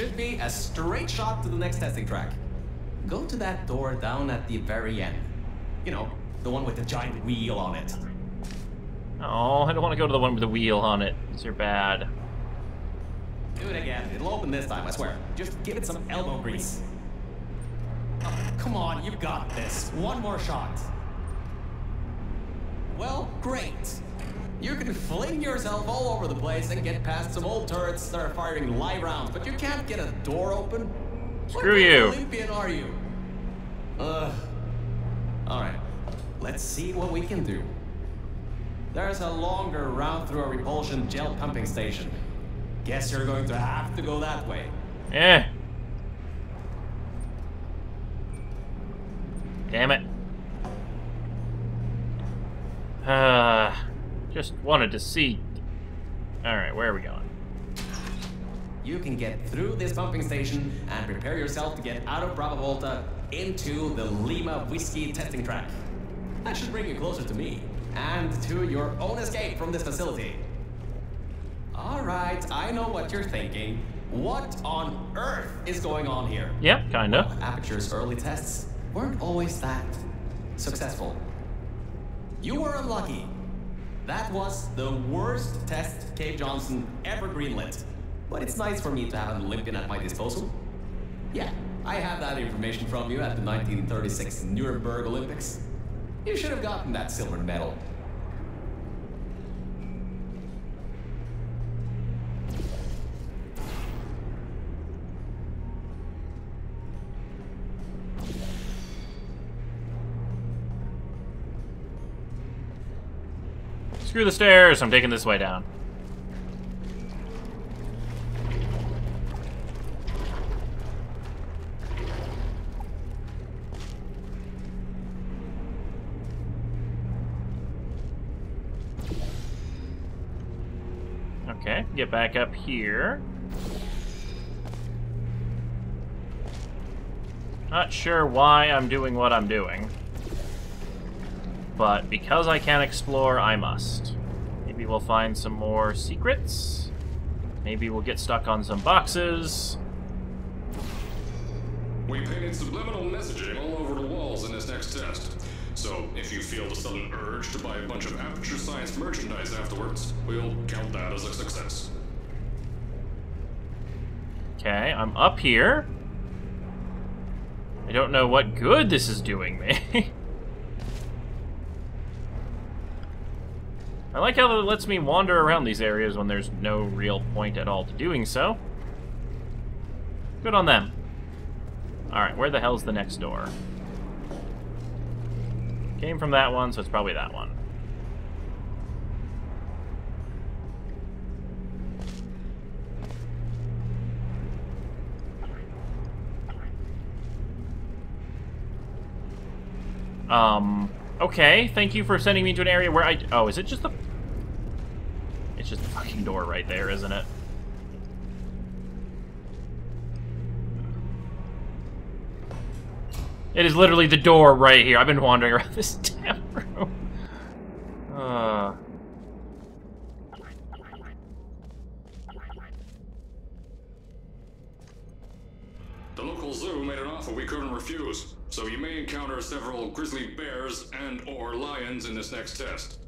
should be a straight shot to the next testing track. Go to that door down at the very end. You know, the one with the giant wheel on it. Oh, I don't want to go to the one with the wheel on it. These are bad. Do it again. It'll open this time, I swear. Just give it some elbow grease. Oh, come on, you got this. One more shot. Well, great. You can fling yourself all over the place and get past some old turrets that are firing live rounds, but you can't get a door open. Screw what you. Olympian are you? Ugh. All right. Let's see what we can do. There's a longer route through a repulsion gel pumping station. Guess you're going to have to go that way. Eh. Damn it. Uh, just wanted to see. Alright, where are we going? You can get through this pumping station and prepare yourself to get out of Bravo Volta into the Lima Whiskey testing track. That should bring you closer to me and to your own escape from this facility. All right, I know what you're thinking. What on earth is going on here? Yeah, kinda. Aperture's early tests weren't always that successful. You were unlucky. That was the worst test Cave Johnson ever greenlit. But it's nice for me to have an Olympian at my disposal. Yeah, I have that information from you at the 1936 Nuremberg Olympics. You should have gotten that silver medal. Screw the stairs, I'm taking this way down. Okay, get back up here. Not sure why I'm doing what I'm doing. But because I can't explore, I must. Maybe we'll find some more secrets. Maybe we'll get stuck on some boxes. We painted subliminal messaging all over the walls in this next test. So, if you feel the sudden urge to buy a bunch of Aperture Science merchandise afterwards, we'll count that as a success. Okay, I'm up here. I don't know what good this is doing me. I like how it lets me wander around these areas when there's no real point at all to doing so. Good on them. Alright, where the hell's the next door? Came from that one, so it's probably that one. Um, okay, thank you for sending me to an area where I... Oh, is it just the... It's just the fucking door right there, isn't it? It is literally the door right here. I've been wandering around this damn room. Uh... The local zoo made an offer we couldn't refuse, so you may encounter several grizzly bears and or lions in this next test.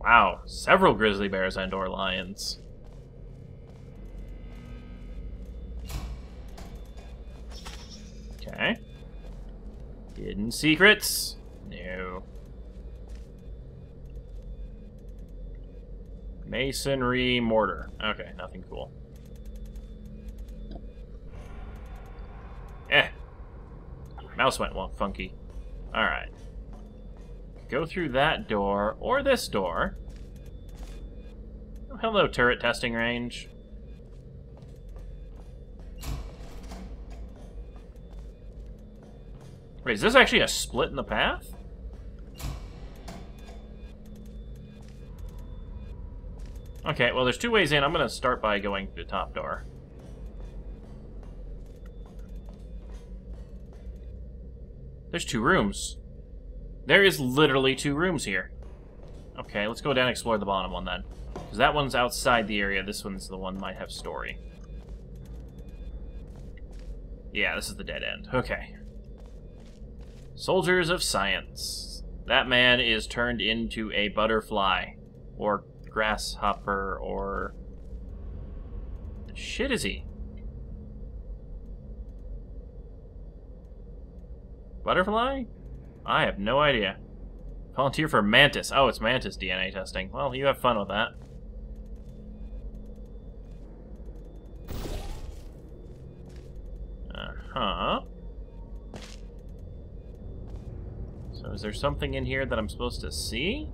Wow, several grizzly bears and or lions. Okay. Hidden secrets? No. Masonry mortar. Okay, nothing cool. Eh. Mouse went funky. Alright. Go through that door, or this door. Oh, hello, turret testing range. Wait, is this actually a split in the path? Okay, well, there's two ways in. I'm going to start by going to the top door. There's two rooms. There is literally two rooms here. Okay, let's go down and explore the bottom one then. Because that one's outside the area, this one's the one might have story. Yeah, this is the dead end. Okay. Soldiers of Science. That man is turned into a butterfly. Or grasshopper, or... The shit is he? Butterfly? I have no idea. Volunteer for Mantis. Oh, it's Mantis DNA testing. Well, you have fun with that. Uh-huh. So is there something in here that I'm supposed to see?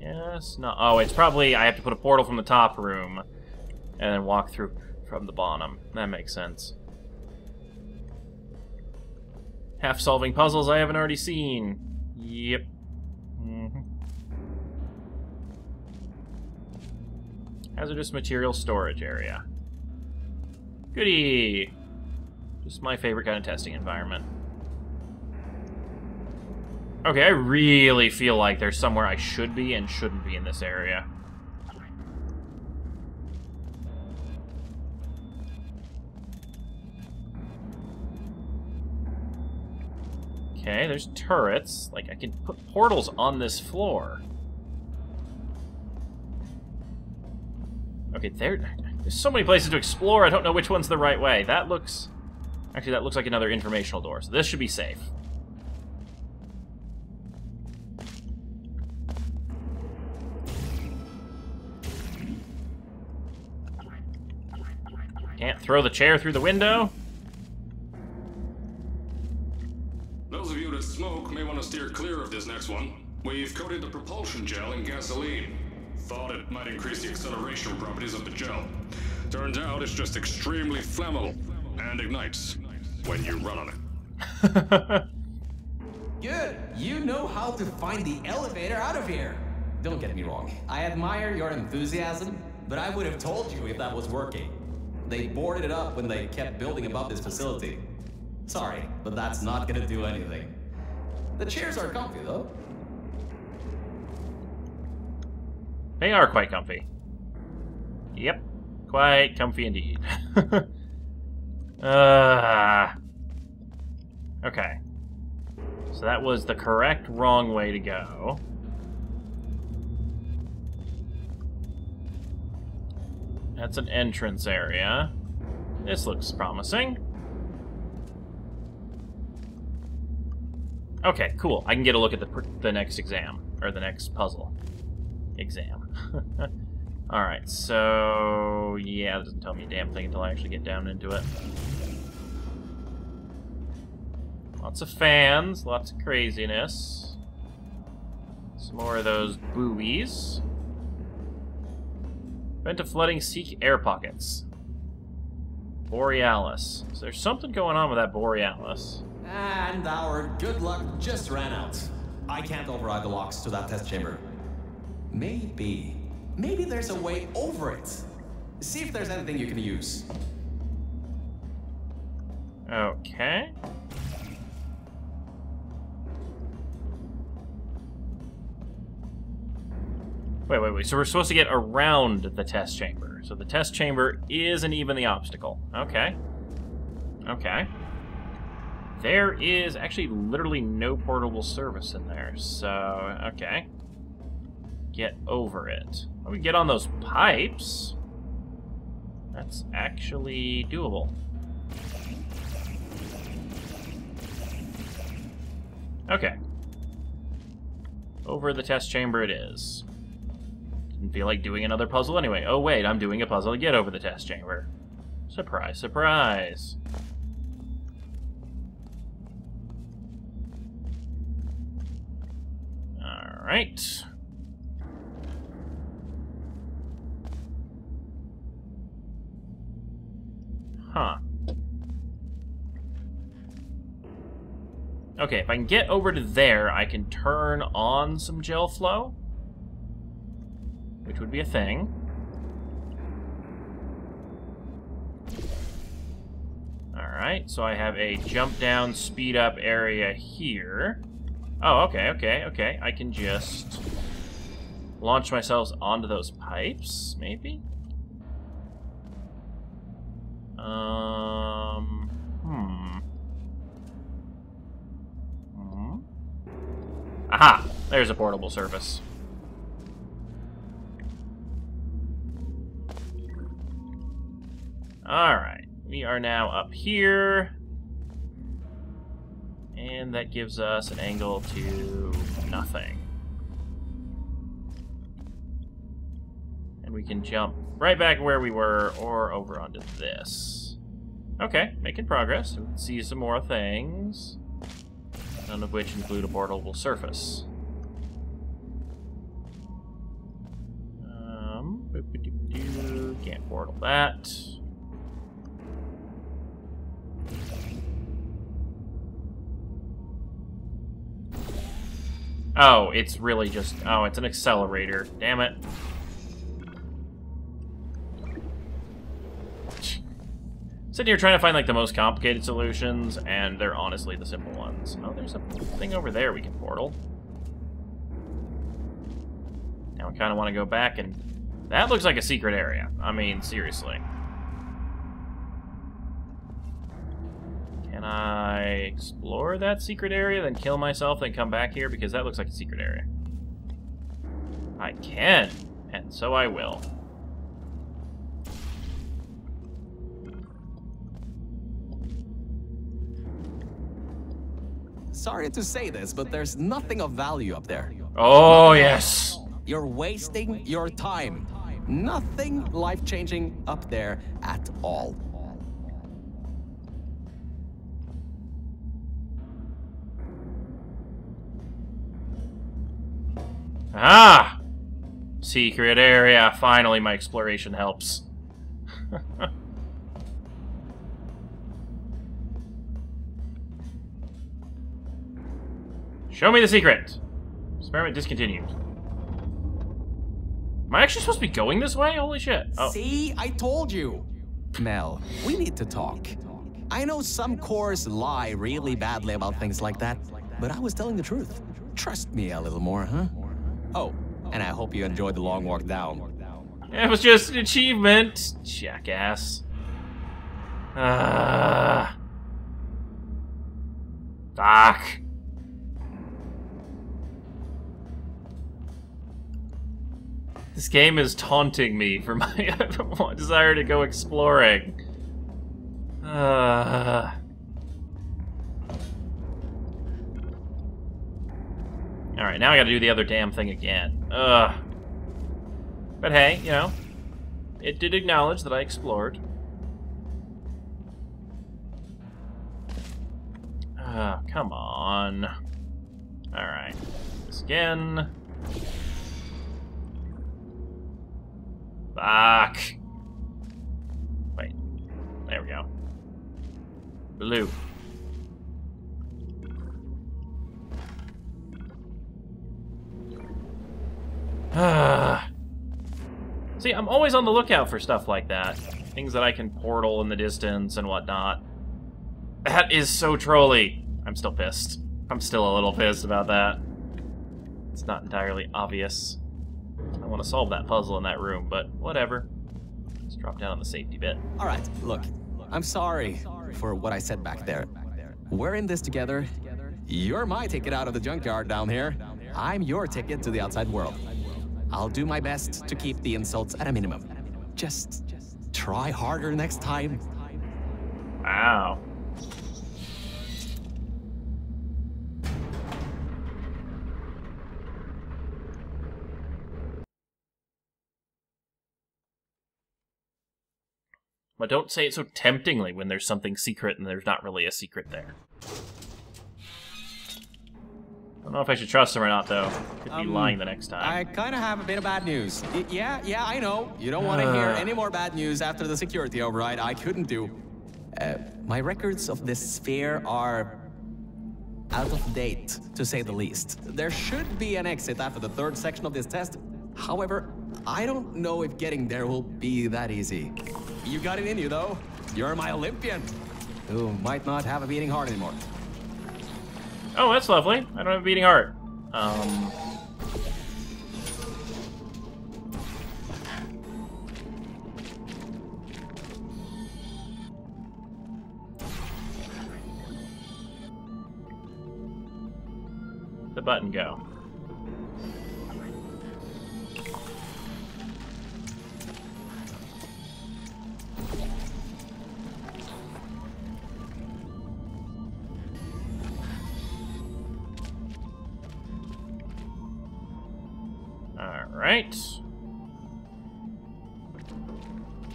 Yes, no. Oh, it's probably I have to put a portal from the top room and then walk through from the bottom. That makes sense. Half solving puzzles I haven't already seen. Yep. Mm -hmm. Hazardous material storage area. Goody! Just my favorite kind of testing environment. Okay, I really feel like there's somewhere I should be and shouldn't be in this area. Okay, there's turrets. Like, I can put portals on this floor. Okay, there... There's so many places to explore, I don't know which one's the right way. That looks... Actually, that looks like another informational door, so this should be safe. Can't throw the chair through the window? Those of you that smoke may want to steer clear of this next one. We've coated the propulsion gel in gasoline. Thought it might increase the acceleration properties of the gel. Turns out it's just extremely flammable and ignites when you run on it. Good. You know how to find the elevator out of here. Don't get me wrong. I admire your enthusiasm, but I would have told you if that was working. They boarded it up when they kept building above this facility. Sorry, but that's not gonna do anything. The chairs are comfy, though. They are quite comfy. Yep. Quite comfy indeed. uh, okay. So that was the correct wrong way to go. That's an entrance area. This looks promising. Okay, cool. I can get a look at the, the next exam, or the next puzzle. Exam. Alright, so... Yeah, it doesn't tell me a damn thing until I actually get down into it. Lots of fans, lots of craziness. Some more of those buoys. Vent to flooding, seek air pockets. Borealis. So there's something going on with that Borealis. And our good luck just ran out. I can't override the locks to that test chamber. Maybe. Maybe there's a way over it. See if there's anything you can use. Okay. Wait, wait, wait. So we're supposed to get around the test chamber. So the test chamber isn't even the obstacle. Okay. Okay. There is actually literally no portable surface in there. So, okay. Get over it. we get on those pipes. That's actually doable. Okay. Over the test chamber it is. Didn't feel like doing another puzzle anyway. Oh wait, I'm doing a puzzle to get over the test chamber. Surprise, surprise. Alright. Huh. Okay, if I can get over to there, I can turn on some gel flow which would be a thing. Alright, so I have a jump down, speed up area here. Oh, okay, okay, okay. I can just launch myself onto those pipes, maybe? Um. Hmm. Hmm. Aha! There's a portable surface. Alright. We are now up here. And that gives us an angle to nothing. And we can jump right back where we were or over onto this. Okay, making progress. We can see some more things. None of which include a portable surface. Um, can't portal that. Oh, it's really just... Oh, it's an accelerator. Damn it. Sitting here trying to find, like, the most complicated solutions, and they're honestly the simple ones. Oh, there's a thing over there we can portal. Now I kind of want to go back and... That looks like a secret area. I mean, seriously. Can I explore that secret area, then kill myself, then come back here? Because that looks like a secret area. I can, and so I will. Sorry to say this, but there's nothing of value up there. Oh, yes. You're wasting your time. Nothing life-changing up there at all. Ah! Secret area. Finally, my exploration helps. Show me the secret. Experiment discontinued. Am I actually supposed to be going this way? Holy shit. Oh. See, I told you. Mel, we need to talk. I know some cores lie really badly about things like that, but I was telling the truth. Trust me a little more, huh? Oh, and I hope you enjoyed the long walk down. It was just an achievement, jackass. Ah. Doc. This game is taunting me for my desire to go exploring. Uh... Alright, now I gotta do the other damn thing again. Ugh. But hey, you know, it did acknowledge that I explored. Ah, come on. Alright. This again. Back. Wait. There we go. Blue. See, I'm always on the lookout for stuff like that. Things that I can portal in the distance and whatnot. That is so trolly. I'm still pissed. I'm still a little pissed about that. It's not entirely obvious. I want to solve that puzzle in that room, but whatever. Let's drop down on the safety bit. All right, look. I'm sorry for what I said back there. We're in this together. You're my ticket out of the junkyard down here. I'm your ticket to the outside world. I'll do my best to keep the insults at a minimum. Just try harder next time. Wow. But don't say it so temptingly when there's something secret and there's not really a secret there. I don't know if I should trust him or not, though. Could be um, lying the next time. I kind of have a bit of bad news. Y yeah, yeah, I know. You don't want to hear any more bad news after the security override. I couldn't do. Uh, my records of this sphere are out of date, to say the least. There should be an exit after the third section of this test. However, I don't know if getting there will be that easy. You got it in you, though. You're my Olympian, who might not have a beating heart anymore. Oh, that's lovely. I don't have a beating heart. Um... The button go.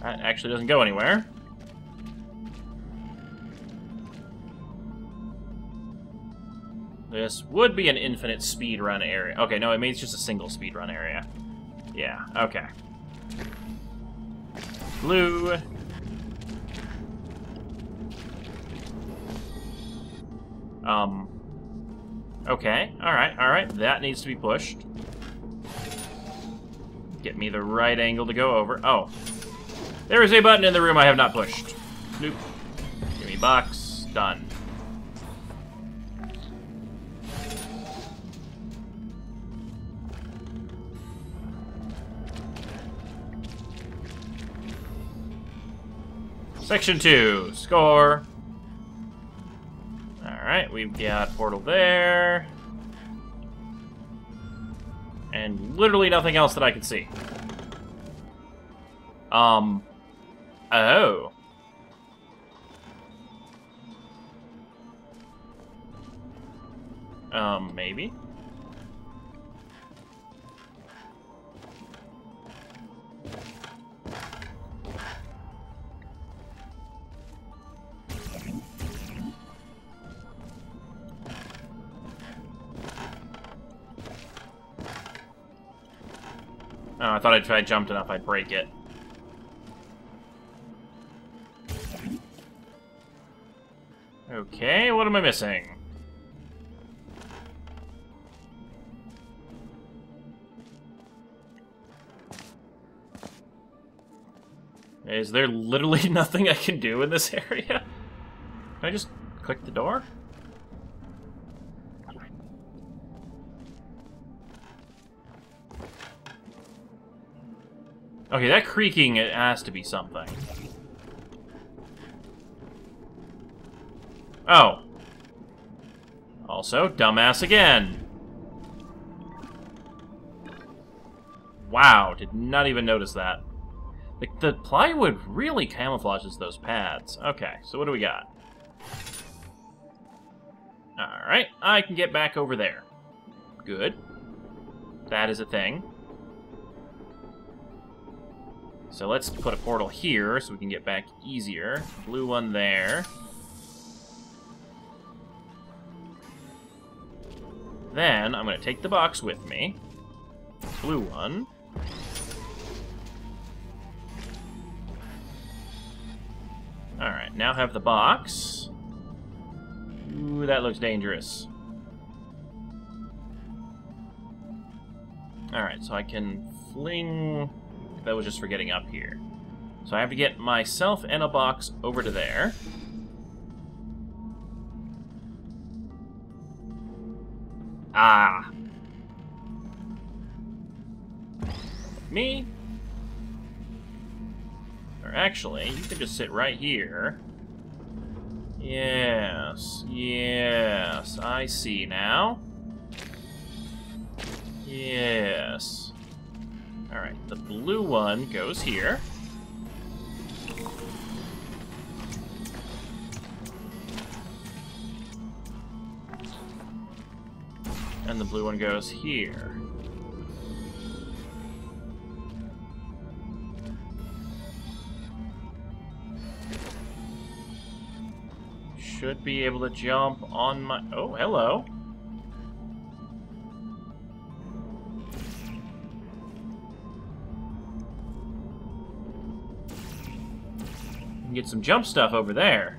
That actually doesn't go anywhere. This would be an infinite speed run area. Okay, no, it means just a single speed run area. Yeah, okay. Blue. Um. Okay, alright, alright. That needs to be pushed. Get me the right angle to go over. Oh. There is a button in the room I have not pushed. Nope. Give me box. Done. Section 2. Score. Alright, we've got portal there. And literally nothing else that I can see. Um. Oh. Um, maybe? Thought if I jumped enough, I'd break it. Okay, what am I missing? Is there literally nothing I can do in this area? Can I just click the door? Okay, that creaking, it has to be something. Oh. Also, dumbass again. Wow, did not even notice that. The, the plywood really camouflages those pads. Okay, so what do we got? Alright, I can get back over there. Good. That is a thing. So let's put a portal here so we can get back easier. Blue one there. Then I'm going to take the box with me. Blue one. Alright, now have the box. Ooh, that looks dangerous. Alright, so I can fling that was just for getting up here. So I have to get myself and a box over to there. Ah. Me? Or actually, you can just sit right here. Yes, yes, I see now. Yes. Alright, the blue one goes here. And the blue one goes here. Should be able to jump on my... Oh, hello. Get some jump stuff over there.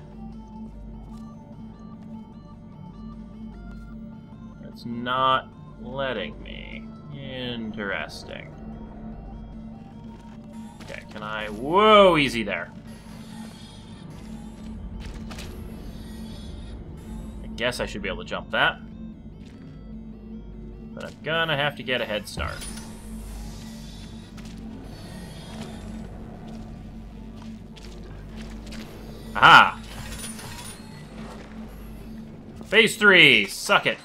It's not letting me. Interesting. Okay, can I... Whoa, easy there. I guess I should be able to jump that. But I'm gonna have to get a head start. Aha! Phase three, suck it.